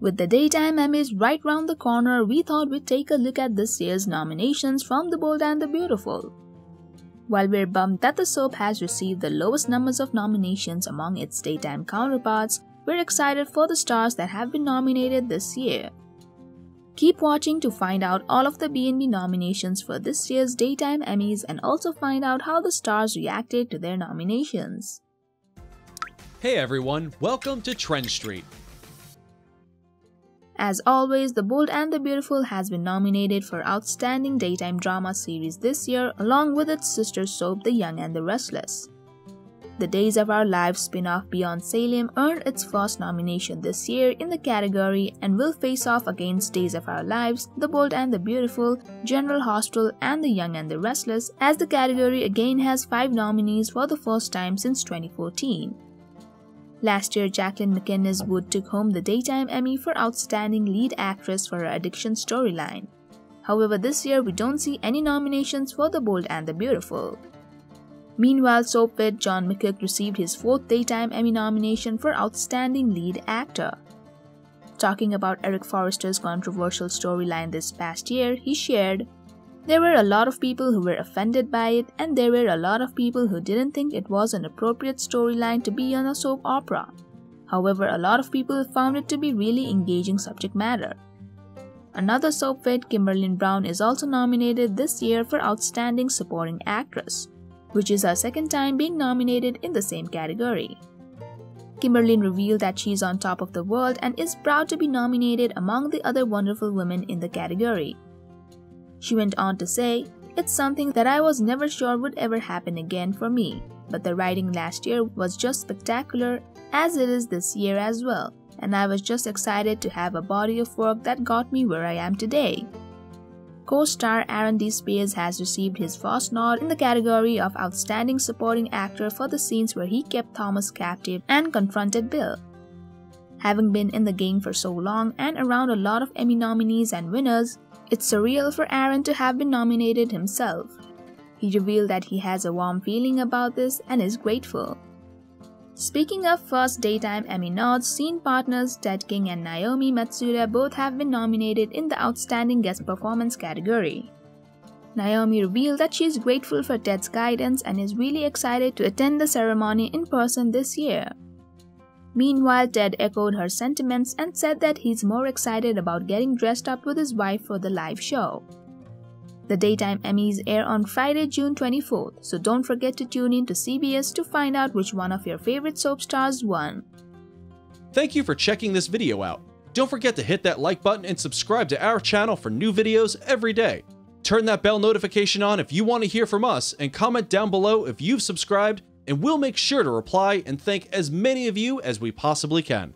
With the daytime Emmys right round the corner, we thought we'd take a look at this year's nominations from The Bold and the Beautiful. While we're bummed that the soap has received the lowest numbers of nominations among its daytime counterparts, we're excited for the stars that have been nominated this year. Keep watching to find out all of the B&B nominations for this year's Daytime Emmys and also find out how the stars reacted to their nominations. Hey everyone, welcome to Trend Street. As always, The Bold and the Beautiful has been nominated for Outstanding Daytime Drama Series this year, along with its sister soap The Young and the Restless. The Days of Our Lives spin-off Beyond Salem earned its first nomination this year in the category and will face off against Days of Our Lives, The Bold and the Beautiful, General Hospital and The Young and the Restless as the category again has 5 nominees for the first time since 2014. Last year, Jacqueline MacInnes Wood took home the Daytime Emmy for Outstanding Lead Actress for her addiction storyline. However, this year we don't see any nominations for The Bold and the Beautiful. Meanwhile, soap soapvid John McCook received his fourth Daytime Emmy nomination for Outstanding Lead Actor. Talking about Eric Forrester's controversial storyline this past year, he shared, there were a lot of people who were offended by it, and there were a lot of people who didn't think it was an appropriate storyline to be on a soap opera. However, a lot of people found it to be really engaging subject matter. Another soap vid, Kimberlin Brown, is also nominated this year for Outstanding Supporting Actress, which is her second time being nominated in the same category. Kimberlin revealed that she's on top of the world and is proud to be nominated among the other wonderful women in the category. She went on to say, It's something that I was never sure would ever happen again for me, but the writing last year was just spectacular, as it is this year as well, and I was just excited to have a body of work that got me where I am today. Co star Aaron D. Spears has received his first nod in the category of Outstanding Supporting Actor for the scenes where he kept Thomas captive and confronted Bill. Having been in the game for so long and around a lot of Emmy nominees and winners, it's surreal for Aaron to have been nominated himself. He revealed that he has a warm feeling about this and is grateful. Speaking of first daytime Emmy nods, scene partners Ted King and Naomi Matsuda both have been nominated in the Outstanding Guest Performance category. Naomi revealed that she is grateful for Ted's guidance and is really excited to attend the ceremony in person this year. Meanwhile, Ted echoed her sentiments and said that he's more excited about getting dressed up with his wife for the live show. The Daytime Emmys air on Friday, June 24th, so don't forget to tune in to CBS to find out which one of your favorite soap stars won. Thank you for checking this video out. Don't forget to hit that like button and subscribe to our channel for new videos every day. Turn that bell notification on if you want to hear from us and comment down below if you've subscribed and we'll make sure to reply and thank as many of you as we possibly can.